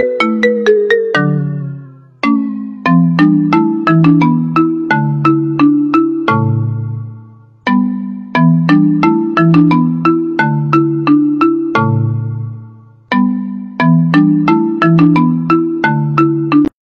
you